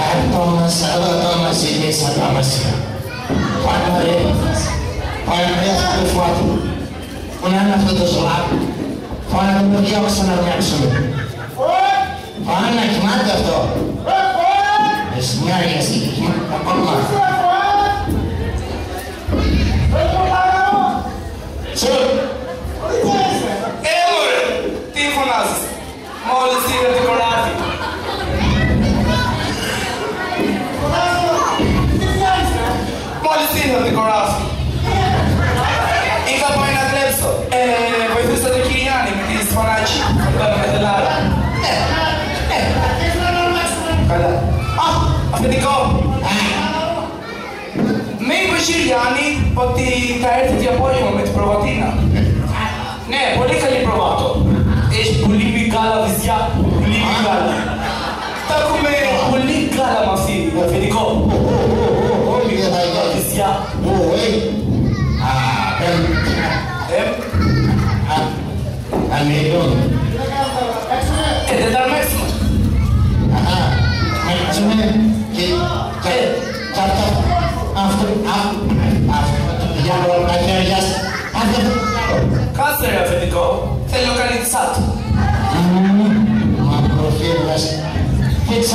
Α, το μα, άλλο το μα είναι σαν το μα. Φάνε με. Φάνε με αυτό το σουάκι. Φάνε με το ποιό σαν να διαψούμε. Φάνε να κοιμάτε αυτό. Φάνε με. Μια αγκαστική. Αφεντικό. Με είπε ο Κυριάννη ότι θα έρθει το απόγευμα με την προβατίνα. Ναι, πολύ καλή προβάτο. Έχει πολύ μεγάλα βυζιά. Πολύ μεγάλα. Τα έχουμε πολύ καλά με αυτή, αφεντικό. όχι δεν θα γίνει. Βυζιά. Oi. Ah,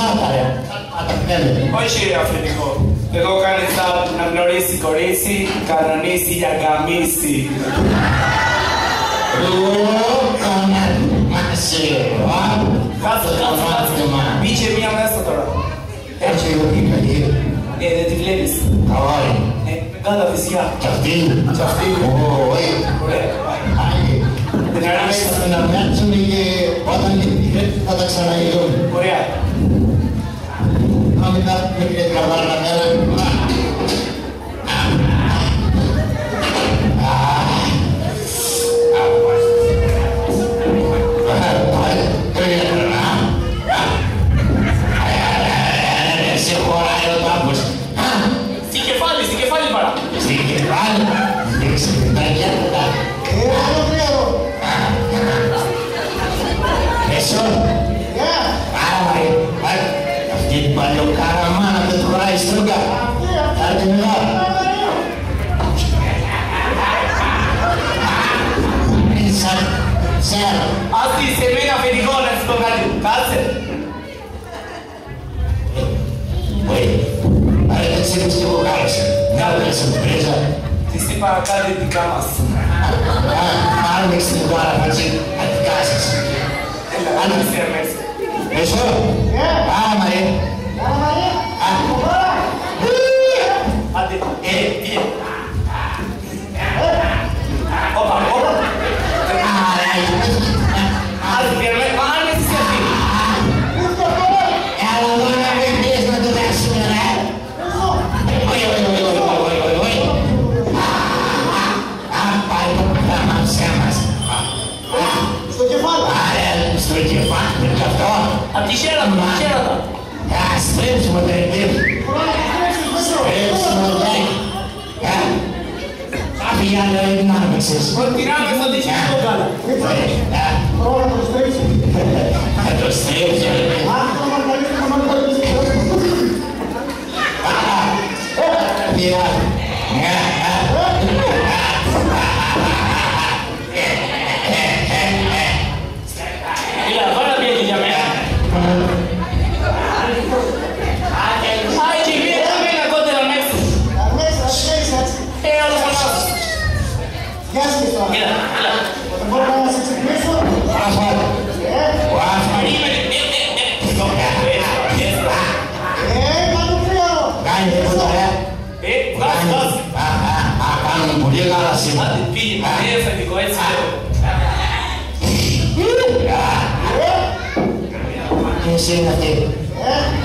και τσάτα ρε ada πέλε Όχι ρε αφεντικό. Εγώ κάνει σάτου να γνωρίσει κορίτσι, κανονίσει για καμίση. Kanan masih wah Κάτσε, κάτσε, κάτσε. Μπήκε μία μέσα τώρα. έτσι εγώ είπα τι Ε, δεν τη βλέπεις. καβάρι Ε, μεγάλα βυζιά. κι αυτή Κι αυτή. Ωι Ωραία. δεν αρέσει να μοιάξουμε και όταν θα τα ξαναγίνουν Ωραία. me estás queriendo grabar la cara. estuda, tá de novo. Pensar, sério. Assim, você vem a verigona se tocar de casa? Oi, parece que você não se equivocaram, não, essa empresa. Disse para cá de camas. Ah, para de se igualar, fazer as casas. Ah, não. Fechou? Ah, Maria. Ah, Maria. Ah, Estou de fato, capitão. A tigela, a tigela. Ah, as frente, modernismo. Piano in Marxes. Ho tirato e sto dicendo cara. Che fai? Prova lo stesso. Lo stesso. Piano. Yes, Mr. Yeah. What about the situation? Last one. Yeah. Last one. Mate pi, mate sa mi koe se. Ese na te. Eh?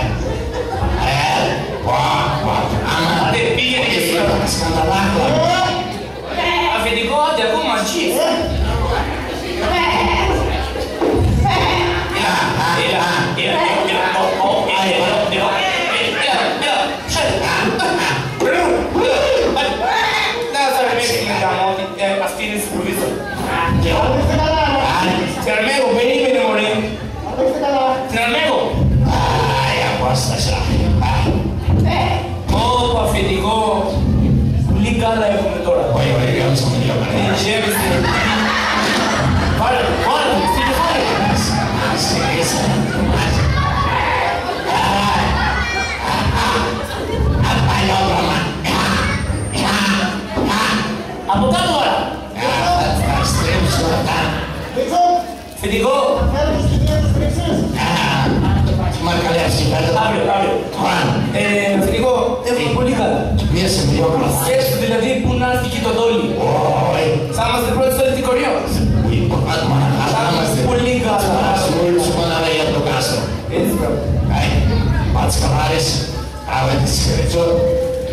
عاود سكراريس عاود السكرتور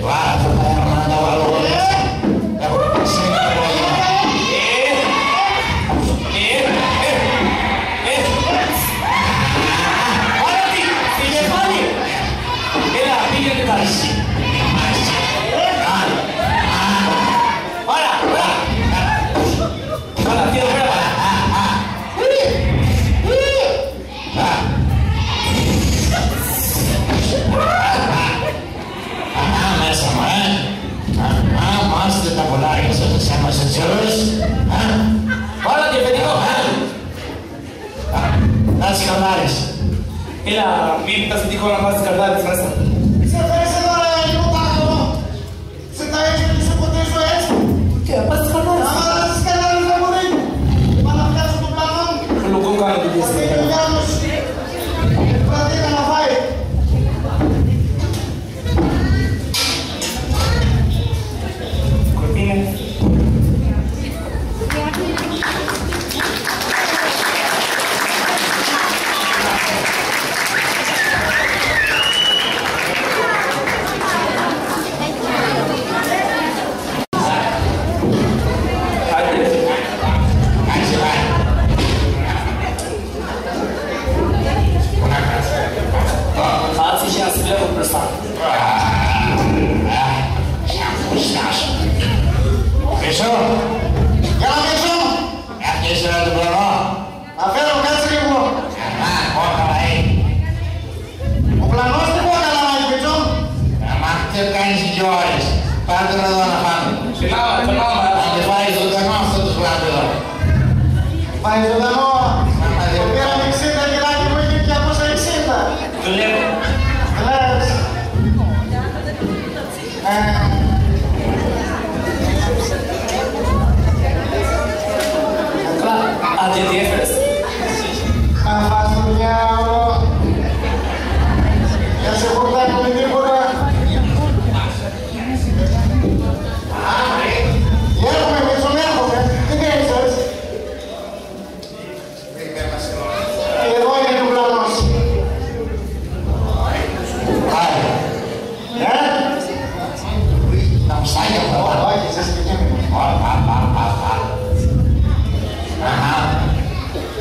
وعاود الطيران وعاود Τα σκαλάρες. Έλα, μην τα αφεντικό να βάζεις καρδάρες μέσα.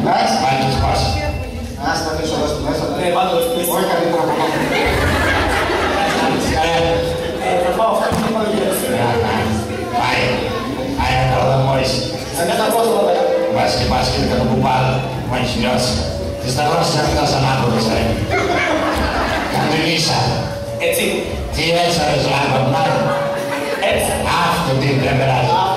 Εντάξει, πάει και σπάσει. Να σταθείς εδώ στη μέσα. Ναι, βάλω το σπίτι. Όχι καλύτερα από κάτω. Μάσκε, μάσκε, κατά που πάλι, μου έχεις νιώσει. Τις τα γνώσει αυτά τα σαν άνθρωπος, ρε. Κατουλήσα. Έτσι. Τι έτσι, ρε, ζωάκο, μάλλον. Έτσι. Αυτό τι δεν περάζει.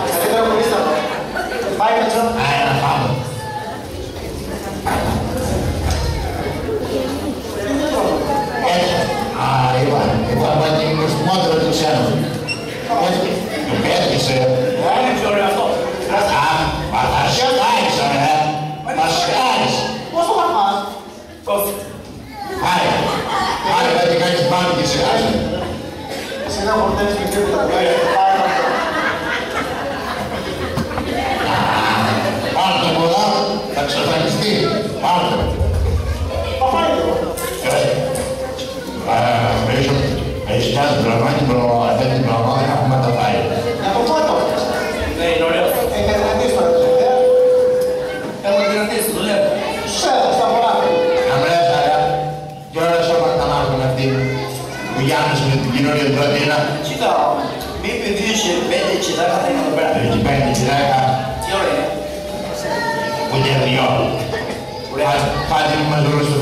José. Eu sou. Ah, mas né? Tá é. chegando. Posso falar? Posso. Vai. Vai, vai ficar de barro que você acha? Se não, vou ter que pedir pra. Alto, moral, tak trzeba nic. Alto.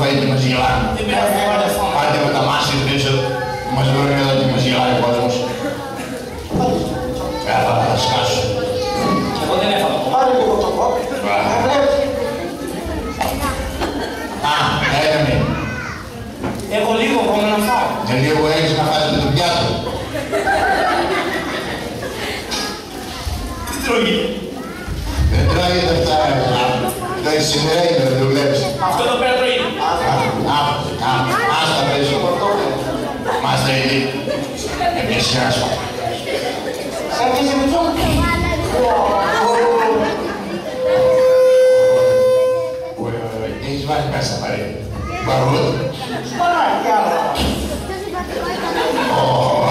Δηλαδή, μας η άδεια θα μας δείξει, μας η ώρα να την μα η άδεια. Πάμε σκάσο. Εγώ δεν είναι φανερό. Πάρε το βαθμό. Α, έγινε. Εγώ λείπω, όπω να φάει. Ελύω, έγινε. Δε το πιάτο. Δε το πιάτο. Δε το πιάτο. Δε το πιάτο. Ah, hasta me soportó más de mí. Me seas ¿Sabes el Eles vão para essa parede. Barulho. Espalha, Oh.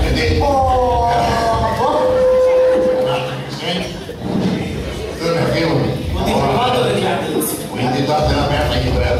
Entendeu? Oh. Dona Vilma. O indicado era aberto aqui, Breda.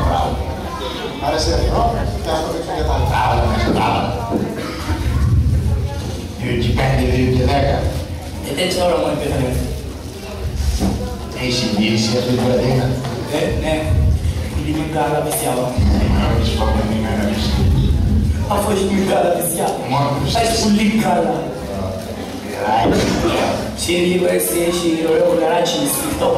Μ' αρέσει αυτό και αυτό δεν είναι τα άλλα μέσα τα άλλα. Δύο και πέντε, δύο και δέκα. Ε, δεν ξέρω μόνο ποιο θα είναι. Έχει βγει αυτή την πλατεία. Ναι, ναι. Λίγο καλά παιδιά. Έχει παπανημένα παιδιά. Αφού έχει πολύ καλά παιδιά. Έχει πολύ καλά. Σύρι, εσύ έχει ωραίο γαράκι, σφιχτό.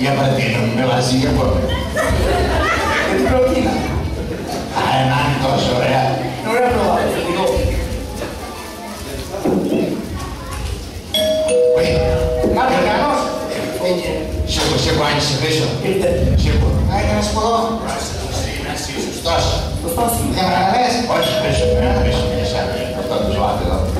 E a partida me vazia, pô. Proquina. Ah, é nada, só é. Não é pra lá. Oi, Marta, cá nós? Chegou, chegou, aí, se deixa. Chegou. Ai, que nós falou? Gostoso. Gostoso. Lembra a vez? Pode, deixa, deixa, deixa. Estamos lá, pelo amor.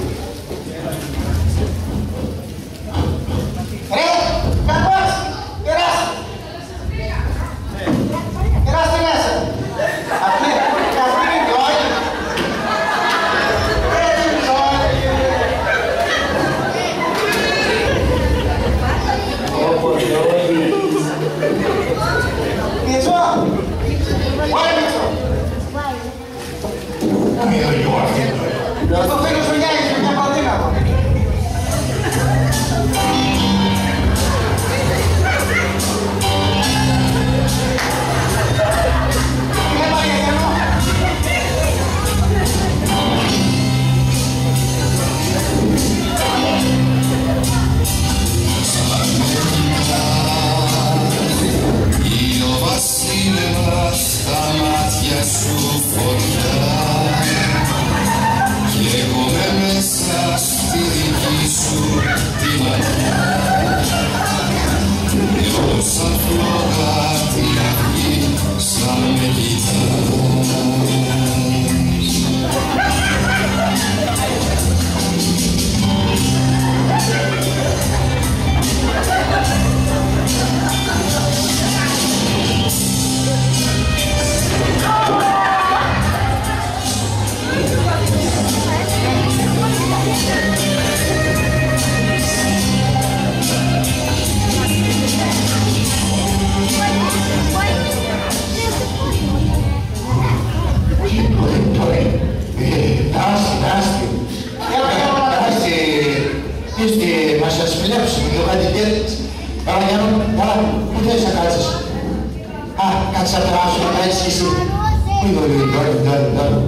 she said, we to you're better, better, better.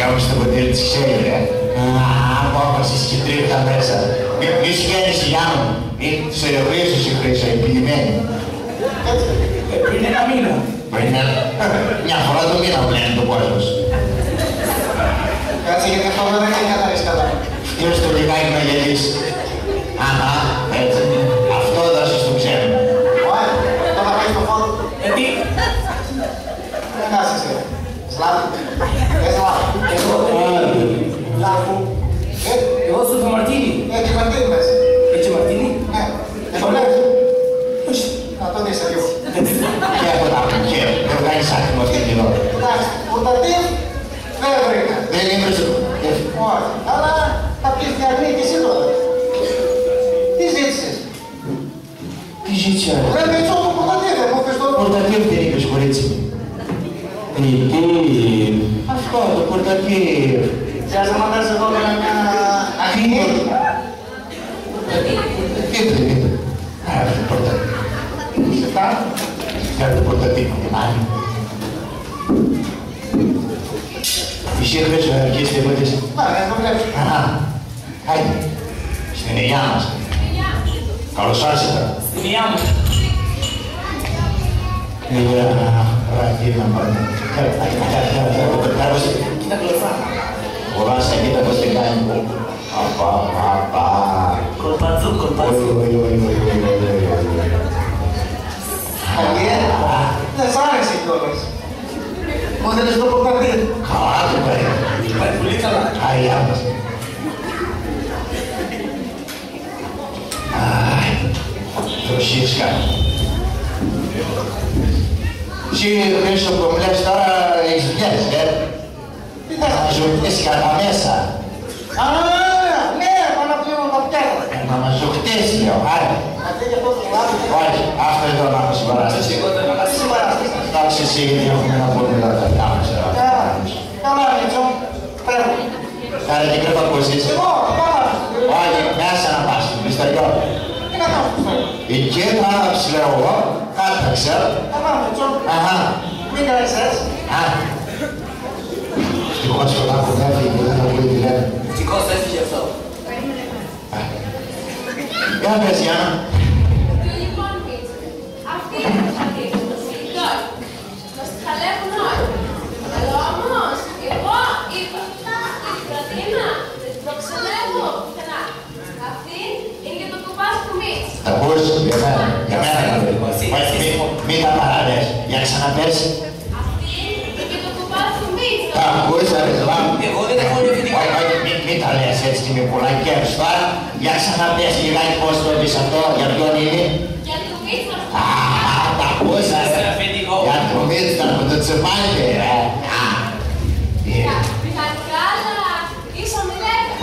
Για όμως το ποτήρι της ξέρει, ρε. Α, απόκοσες και τρίχτα μέσα. Μη μη σου βγαίνεις η Γιάννου. Ή σε ερωτήσω η Χρύσα, επιλυμμένη. Ε, Πριν ένα μήνα. Πριν μια φορά το μήνα πλένει το κόσμος. Κάτσε γιατί αυτό δεν έχει καθαρίσει καλά. Φτύρω στο λιγάκι να γελείς. Αχα, έτσι. Αυτό δώσε στο ξένο. Ωραία, τώρα πάει στο φόρο. Γιατί; Δεν κάθεσαι. Σλάβη. Το πορτατίβ. Θες να μαντάς εδώ με μια αγνή. Ήρθε, ήρθε. Άρα, το πορτατίβ. Σε φτάνει. Φέρε το πορτατίβ, την άλλη. Εσύ έχεις αρκείς τίποτες. Να, δεν το βλέπεις. Αχα. Άιντε. Στην ελιά μας. Καλώς άρχισα. Στην υγεία μου. Έλα, ραγί να πάμε. Έλα, έλα, έλα, έλα, έλα, kita gelisah orang kita bersegan apa apa kulpansu kulpansu Javier ya sabes señores ¿Dónde les tocó partir? Caballo, güey. Publicala. Ahí vamos. Ay, трусишка. Чи решил помилять стара и снять, да? Πάει. Πάει πολύ καλά. Ai, ambas. Ai, τροσίσκα. Εσύ, Χρήστο, που μου λες τώρα, έχεις δουλειές, ε. Τι θες. Να ζωγχτείς κατά μέσα. Α, ναι, πάω να πλύνω τα πιάτα. Ε, Να μας ζωγχτείς, λέω, άρε. Αντί για αυτό το λάδι. Όχι, αυτό εδώ να μας συμπαράστασης. Εγώ δεν Τι συμπαράστασης; Εντάξει, εσύ, έχουμε να πούμε τα παιδιά μας, ε. Καλά, καλά, Μητσό. Φεύγω. Κάνε τι κρεπακούσεις. Εγώ, καλά. Όχι, μέσα να πας, μιστεριό. Τι να κάνω, φεύγω. Εκεί θα λέω εγώ, κάταξε. Καλά, Μητσό. Αχα. Μην κάνεις έτσι. Α. Ευτυχώς ο Τάκο δεν έφυγε και δεν θα πει τι λένε. Ευτυχώς έφυγε αυτό. Για πες Γιάννα. Λοιπόν, Μίτσο, αυτή είναι η φωνή του Τώρα, μας τη χαλεύουν όλοι. Αλλά όμως, εγώ είπα, η Πρατίνα, δεν την προξενεύω πουθενά. Αυτή είναι για το κουπάς του Μίτσο. Τα ακούς, για μένα, για μένα να πει. Όχι, μη, μη τα παραλες. Για ξαναπες. Τα λες έτσι και με πολλά κέρδος τώρα. Για ξαναπες λιγάκι πώς το πεις αυτό, για ποιον είναι; Για το Μίτσο. Α, τα ακούς, Είσαι αριστερά. αφεντικό. Για το μίτσο, που το τσεπάνετε, ρε. Α. Ε, Μηχανικά, αλλά είσαι ομιλέτα.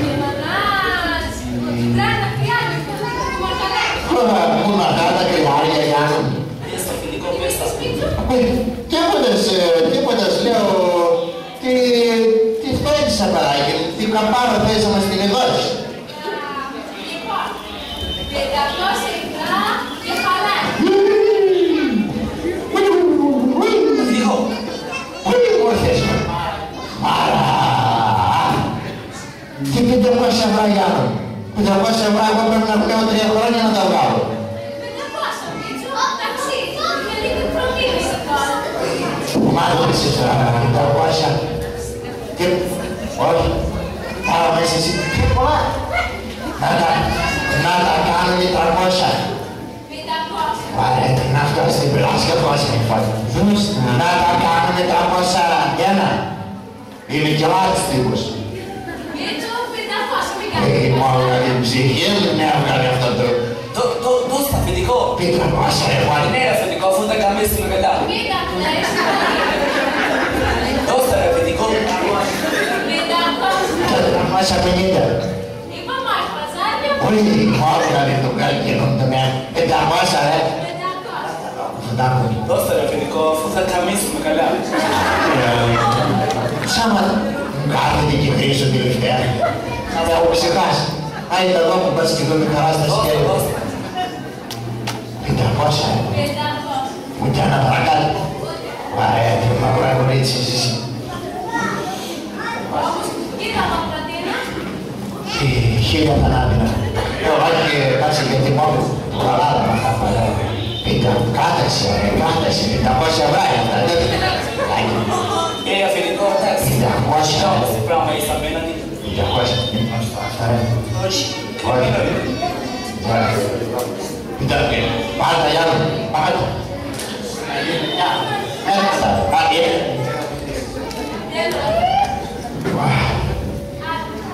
Και μανάς, την πρέπει να χρειάζεται, του Μαργαρέτη. Πού να κάνω τα κρυάρια, Γιάννα. Πες στο αφεντικό, πες στα. Τίποτες, τίποτες, λέω, τι, τι θέλεις απαράγει, τι καμπάρα παίζαμε στην Εδόση. Λοιπόν, 500 υγρά και χαλάει. Αφεντικό. Πού ήρθες, Άρα, τι 500 ευρώ Γιάννη. 500 ευρώ εγώ πρέπει να βγάλω τρία χρόνια να τα βγάλω. 500 μίτσο, ταξί, για λίγο προμήθευση τώρα. Μα ρωτήσεις τώρα, 500. Τι, όχι, άρα μέσα εσύ. Πολλά. Να τα, να τα κάνουμε 300. 500. Πάρε την αυτό στην πλάσκα του ασφαλφάτου. Να τα κάνουμε 300 ένα. Είναι και λάθος τύπος. Μίτσο, 500, μην Ε, κάνεις. μόνο την ψυχή μου με έβγαλε αυτό το Το- το- Δώσ' τα αφεντικό. 500 ευρώ. Ναι, ρε αφεντικό, αφού τα κάνουμε στην μετά. Μην τα κλαις. 500. 450. Είπα μας, παζάρια μου. Όχι Πολύ μόνο δηλαδή το καρκίνο το με 500 ρε. Φαντάκο. Δώστε ρε αφεντικό, αφού θα καμίσουμε καλά. Σάμα μου κάθεται και χρήσω τελευταία. Θα τα έχω ξεχάσει. Άι τα δω που πας και εδώ με χαρά στα σκέλη. Δώστε. 500 ρε. Ούτε ένα παρακάτω. Ωραία, τι μαύρα κορίτσι εσύ. cheia a palavra. Eu acho que casi que tenemos palabra más para Então, cata-se, cata-se, então ser vai, tá vendo? E a Felicotas? Então, Não, Então, para uma isso apenas. Então, gosta. Hoje. Hoje. Então, pata ya, pata. Ya. Essa, pata.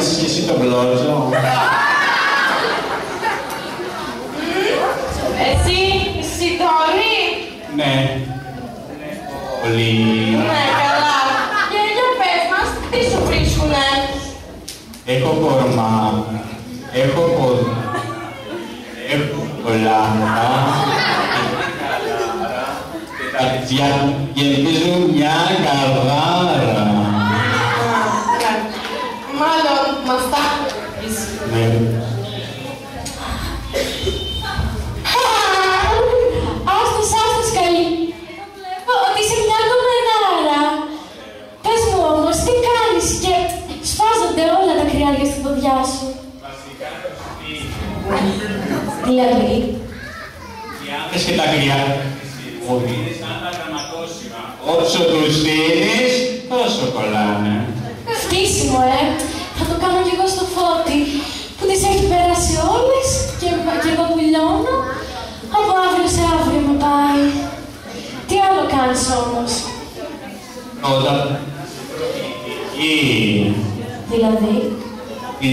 Γνώρισες κι εσύ τον μπλόζο. Εσύ, εσύ Τόνι. Ναι. Πολύ. Ναι, καλά. Για, για πες μας, τι σου βρίσκουνε; Έχω κορμά. Έχω πόδια. Έχω πολλά. Τα παιδιά γεμίζουν μια καβάρα. Μάλλον μας τα πεις. Ναι. Άστος, άστος καλή. Βλέπω ότι είσαι μια κομμενάρα. Πες μου όμως, τι κάνεις και σφάζονται όλα τα κρυάρια στην ποδιά σου. Δηλαδή, Άντρες και τα κρυά. Μου δίνεις σαν τα γραμματόσημα. Όσο τους δίνεις, τόσο κολλάνε. φτύσιμο, ε. Θα το κάνω κι εγώ στο φώτι που τις έχει περάσει όλες και, και εγώ που λιώνω. Από αύριο σε αύριο με πάει. Τι άλλο κάνεις όμως, Όταν... Ή... δηλαδή. Ή...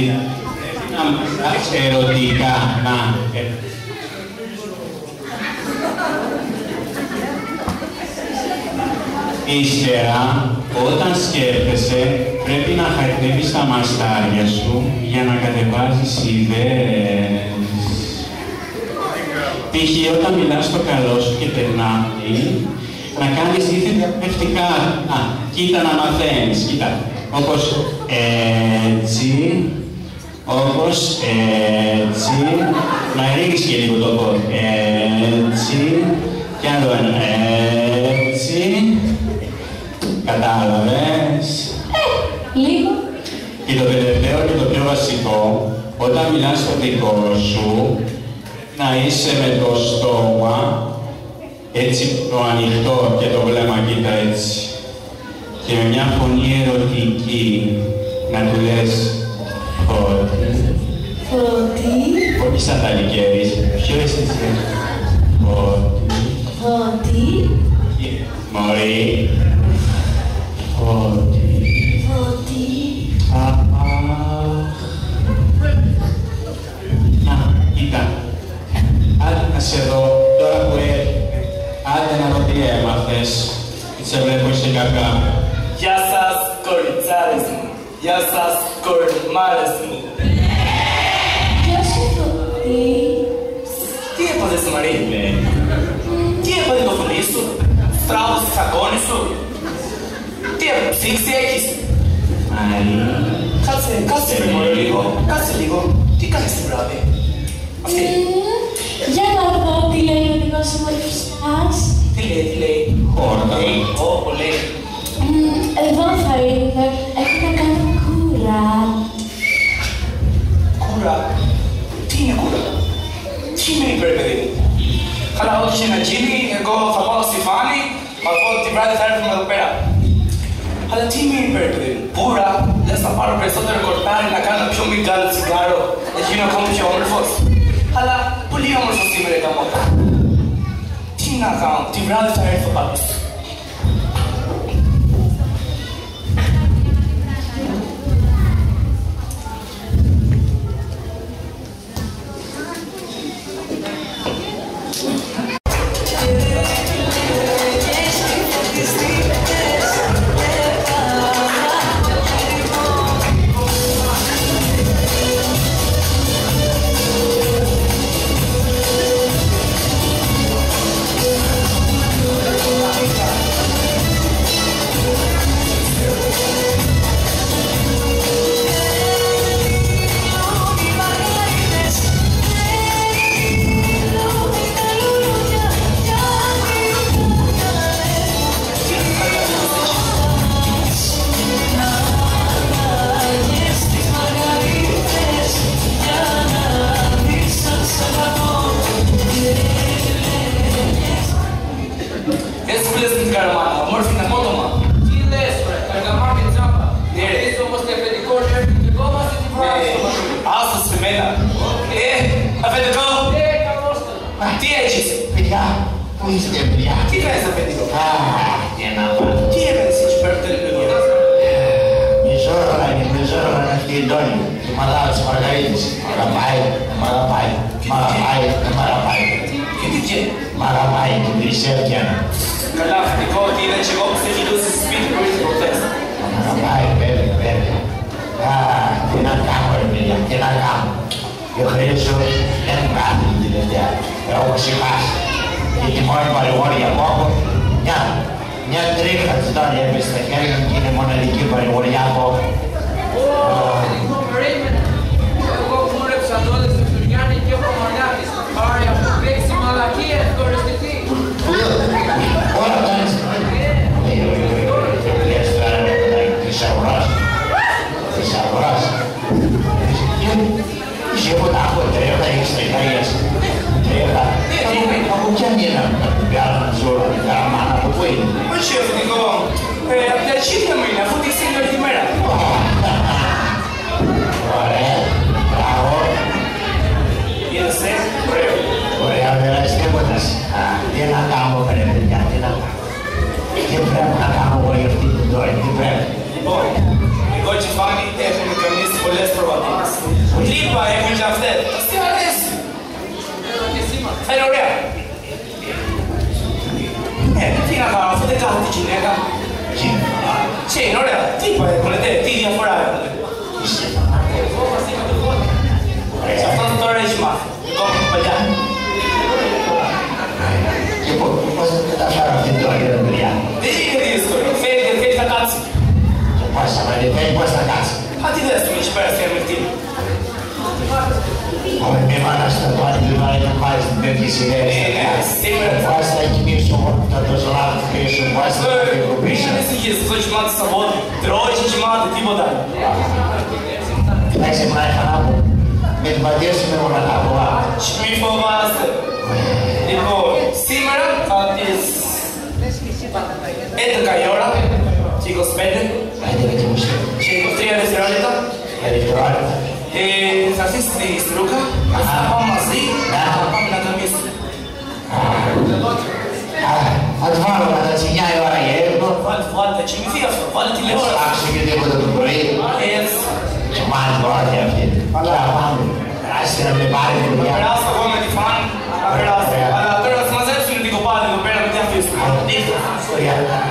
Πρέπει να μιλάς ερωτικά. Να... ε, Ύστερα, όταν σκέφτεσαι, πρέπει να χαρτεύεις τα μαστάρια σου για να κατεβάζεις ιδέες. Π.χ. όταν μιλάς στο καλό σου και περνάει, να κάνεις δίθεν διαπρακτικά. Α, κοίτα να μαθαίνεις, κοίτα. Όπως έτσι, Όπως έτσι, να ρίξεις και λίγο το πόδι. Έτσι, και άλλο ένα. Έτσι. Κατάλαβες; Λίγο. Και το τελευταίο και το πιο βασικό, όταν μιλάς στο δικό σου, να είσαι με το στόμα έτσι το ανοιχτό και το βλέμμα κοίτα έτσι. Και με μια φωνή ερωτική να του λες ότι Φωτί. όχι σαν τα λικέρεις, πιο αισθησία. Ότι Φωτί. Μωρή. Ότι Φωτί. Αχ. Να, κοίτα. Άντε να σε δω, τώρα που έρθει. Άντε να δω τι έμαθες. Σε βλέπω είσαι κακά. Γεια σας, κοριτσάρες μου. Γεια σας, κορμάρες μου. Ποιος είναι φωτί. Τι έπαθες, Μαρή. Λέει. Τι έπαθε το φωνή Τι ψήξη έχεις. Μαρή. Κάτσε, κάτσε με μωρέ λίγο. Κάτσε λίγο. Τι κάνεις την βράδυ. Αυτή. Ε, Για να δω τι λέει ο δικός μου μορφιστάς. Τι λέει, τι λέει; Χόρτα. Λέει, όπο λέει. Μμμ, Εδώ θα είναι. Έχει να κάνει κούρα. Κούρα. Τι είναι κούρα; Τι είναι είπε, ρε παιδί μου; Καλά, ό,τι και να γίνει, εγώ θα πάω στη φάνη, θα πω ότι βράδυ θα έρθουμε εδώ πέρα. Αλλά τι με είπε, ρε παιδί μου; Πούρα, λες θα πάρω περισσότερο κορτάρι να κάνω πιο μεγάλο τσιγάρο, να γίνω ακόμη πιο όμορφος. Αλλά πολύ όμορφος σήμερα η καμότα. Τι να κάνω, τη βράδυ θα έρθω πάντως.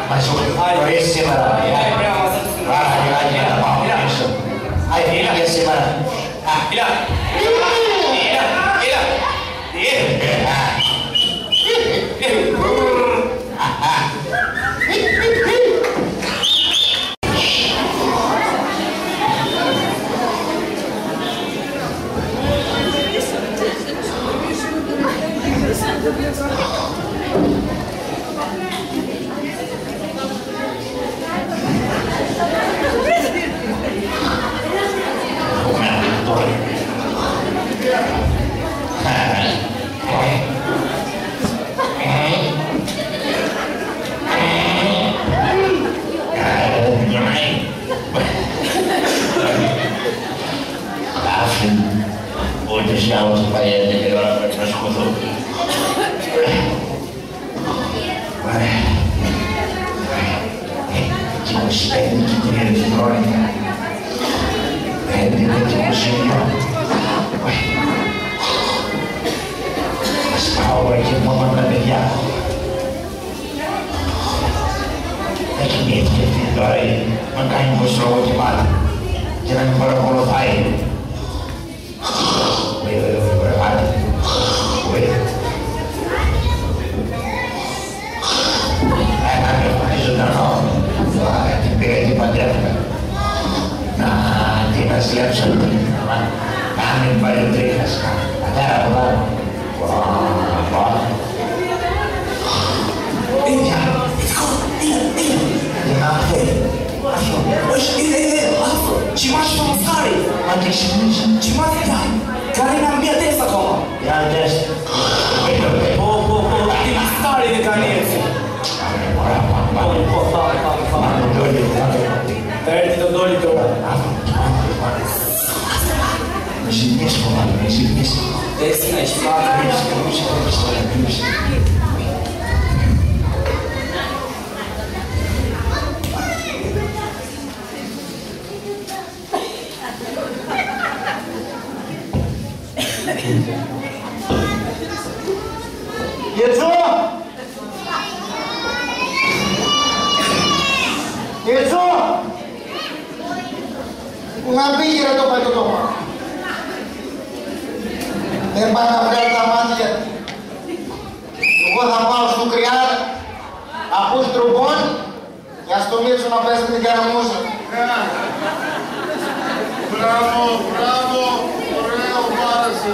Masuk Malaysia lah ya. Ah, dia ada apa? Malaysia. Ah, dia Malaysia lah. Ah, dia. Ούτε σε άλλος θα πάει έντεκη ώρα πρέπει να σκοτώ. Και μου σπένει και τρία δευτερόλεπτα. Έντεκη και μου σημειώ. Ας πάω εκεί μόνο με τα παιδιά. Δεν κοιμήθηκε αυτή τώρα, να κάνει πως λόγο και πάλι teman-teman kami paling terikaskan ada apa bang wah apa ini ya kau ini ini ini apa Oish, ini ini apa cimash sama sekali ada cimash cimash ya kalian ambil tes apa ya tes oh oh oh ini sekali ni kalian orang apa oh oh apa apa apa Terito, Dorito. 是你说的，不是你说。野猪，野猪，我还没进来，都快走走了。Δεν πάει να βγάλει τα μάτια. Εγώ θα πάω στο κρυάρ, ακούς τρουμπών, για στο Μίτσο να πέσει την καραμούζα. Μπράβο, μπράβο, ωραίο, μ' άρεσε.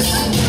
Thank